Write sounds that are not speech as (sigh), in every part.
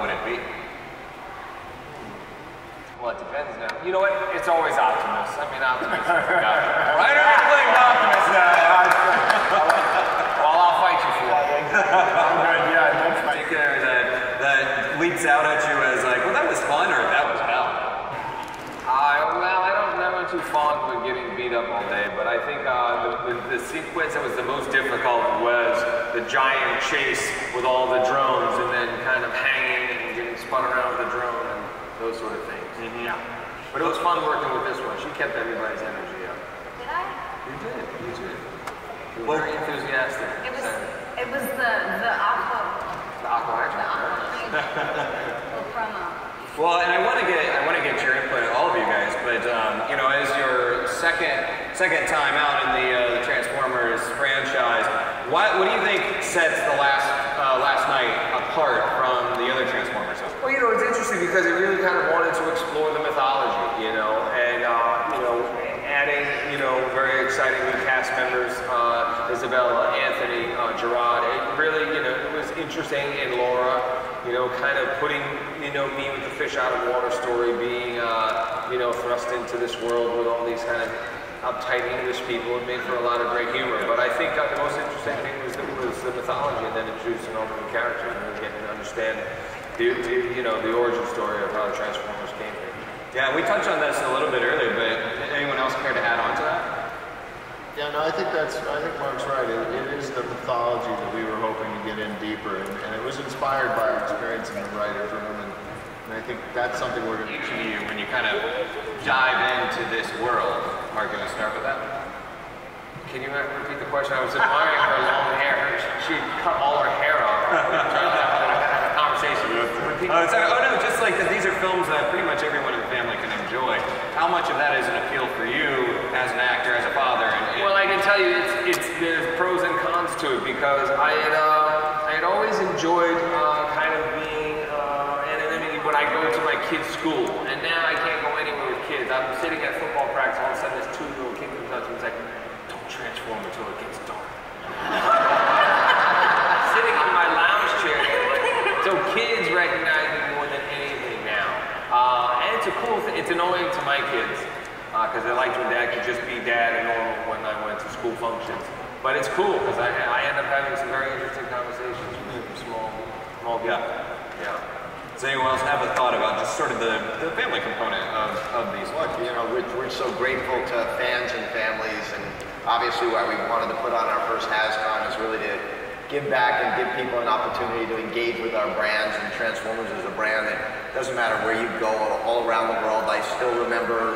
would it be? Well, it depends now. You know what? It's always Optimus. I mean, Optimus. Rider and Fling Optimus. well, I'll fight you for that. (laughs) I'm good, yeah, that's my. Particular that that leaps out at you as like, well, that was fun or that was hell. I, well, I don't never too fond with getting beat up all day, but I think uh, the, the, the sequence that was the most difficult was the giant chase with all the drones and then kind of hanging and getting spun around with the drone and those sort of things. Yeah. But it was fun working with this one. She kept everybody's energy up. Did I? You did. You did. You were very enthusiastic. It was it was the the aqua The aqua the aqua right? promo. Well, and I want to get I want to get your input, all of you guys. But um, you know, as your second second time out in the, uh, the Transformers franchise, what what do you think sets the last uh, Last Knight apart from the other Transformers? Well, you know, it's interesting because it really kind of wanted to explore the mythology, you know, and, uh, you know, adding, you know, very exciting new cast members, uh, Isabela, Anthony, uh, Gerard. It really, you know, it was interesting, and Laura, you know, kind of putting, you know, me with the fish out of water story being, uh, you know, thrust into this world with all these kind of uptight English people. It made for a lot of great humor. But I think uh, the most interesting thing was, was the mythology and then introducing all the new characters and getting to understand the, the, you know, the origin story of how the Transformers came here. Yeah, we touched on this a little bit earlier, but anyone else care to add on to that? Yeah, no, I think that's, I think Mark's right. It, it is the mythology that we were hoping to get in deeper, and, and it was inspired by our experience in the writer's room, and, and I think that's something we're going to you, when you kind of dive into this world, Mark, want to start with that? Can you uh, repeat the question? I was admiring her long hair. She cut all her hair off. (laughs) I had a conversation. Repeat Oh, sorry. oh no, just like that these are films that pretty much everyone in the family can enjoy. How much of that is an appeal for you as an actor, as a father? And, and Well, I can tell you, it's, it's there's pros and cons to it because I had uh, I had always enjoyed uh, kind of being uh, anonymity when I go to my kids' school, and now I can't go anywhere with kids. I'm sitting at football practice, all of a sudden this two-year-old kid comes up to me, he's like, "Don't transform until it gets dark." sitting in my lounge chair, so kids recognize me more than anything now, uh, it's cool thing. It's annoying to my kids because they liked when dad could just be dad and normal when I went to school functions. But it's cool because I, I end up having some very interesting conversations with small, small people. Yeah. Does anyone else have a thought about just sort of the, the family component of, of these? Look, you know, we're, we're so grateful to fans and families, and obviously why we wanted to put on our first HasCon is really to give back and give people an opportunity to engage with our brands. Transformers is a brand that doesn't matter where you go all around the world. I still remember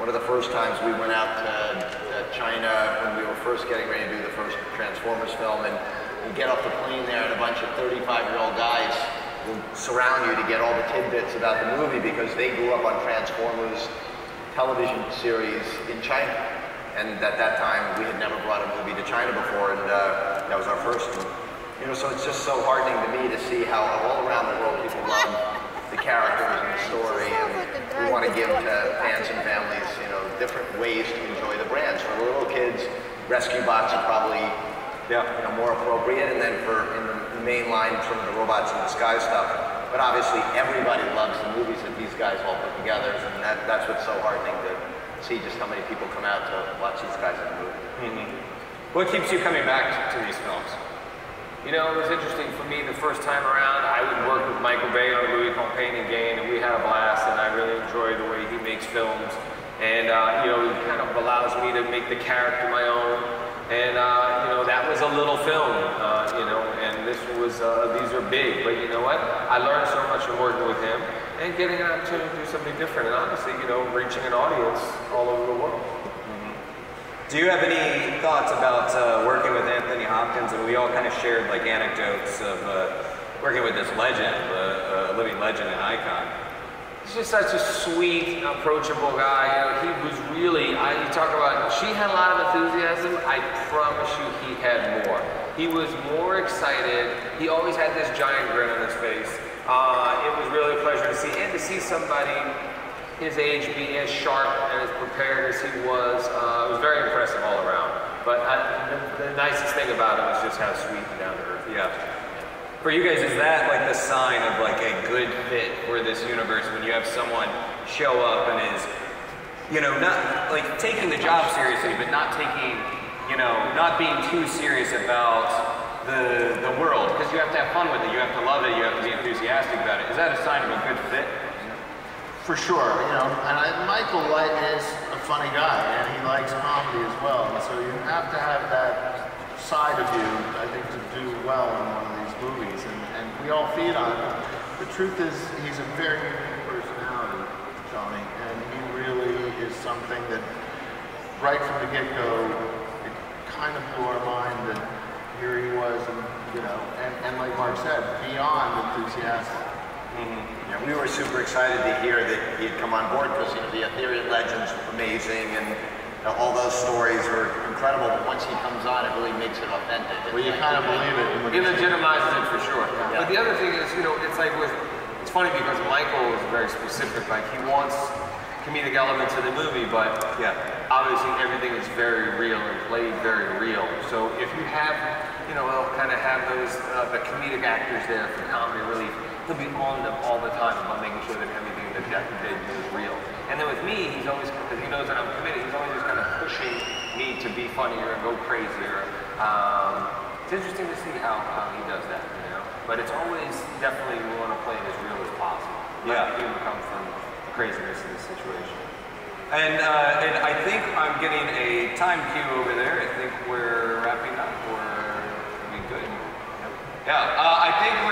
one of the first times we went out to, to China when we were first getting ready to do the first Transformers film, and you get off the plane there, and a bunch of 35-year-old guys will surround you to get all the tidbits about the movie because they grew up on Transformers television series in China. And at that time, we had never brought a movie to China before, and uh, that was our first one. You know, so it's just so heartening to me to see how all around the world people love the characters and the (laughs) story, and we want to give to fans and families, you know, different ways to enjoy the brands. For the little kids, Rescue Bots are probably Yeah. you know, more appropriate, and then for in the main line, some of the robots in the sky stuff. But obviously, everybody loves the movies that these guys all put together, and that, that's what's so heartening to see just how many people come out to watch these guys in the movie. Mm-hmm. What keeps you coming back to these films? You know, it was interesting for me the first time around. I would work with Michael Bay on a movie called Pain and we had a blast, and I really enjoy the way he makes films. And, uh, you know, it kind of allows me to make the character my own. And, uh, you know, that was a little film, uh, you know, and this was, uh, these are big. But you know what? I learned so much from working with him and getting an opportunity to do something different. And honestly, you know, reaching an audience all over the world. Do you have any thoughts about uh, working with Hopkins? And we all kind of shared like anecdotes of uh, working with this legend, uh, a living legend and icon. He's just such a sweet, approachable guy. You know, he was really, I, you talk about, she had a lot of enthusiasm. I promise you he had more. He was more excited. He always had this giant grin on his face. Uh, it was really a pleasure to see, and to see somebody his age be as sharp and as prepared as he was. Uh, it was very impressive all around. But uh, the, the nicest thing about him is just how sweet and down to earth. Yeah. For you guys, is that like the sign of like a good fit for this universe when you have someone show up and is, you know, not like taking the job seriously, but not taking, you know, not being too serious about the the world because you have to have fun with it, you have to love it, you have to be enthusiastic about it. Is that a sign of a good fit? For sure, you know, and I, Michael Light is a funny guy, and he likes comedy as well, and so you have to have that side of you, I think, to do well in one of these movies, and, and we all feed on it. The truth is, he's a very unique personality, Johnny, and he really is something that, right from the get-go, it kind of blew our mind that here he was, and you know, and, and like Mark said, beyond enthusiastic. Mm-hmm. Yeah, we were super excited to hear that he had come on board because you know, the Arthurian Legends amazing and you know, all those stories were incredible. But once he comes on, it really makes it authentic. Well, you kind of believe it. when It legitimizes it for sure. Yeah. But the other thing is, you know, it's like with, it's funny because Michael is very specific. Like he wants comedic elements in the movie, but Yeah. Obviously everything is very real and played very real. So if you have, you know, he'll kind of have those uh, the comedic actors there for comedy relief. He'll be on them all the time about making sure that everything that Jack did is real. And then with me, he's always because he knows that I'm committed. He's always just kind of pushing me to be funnier and go crazier. Um, it's interesting to see how, how he does that, you know. But it's always definitely we want to play it as real as possible. Yeah. the humor come from the craziness of the situation. And uh, and I think I'm getting a time cue over there. I think we're wrapping up. Are we good? Yeah, uh, I think we're.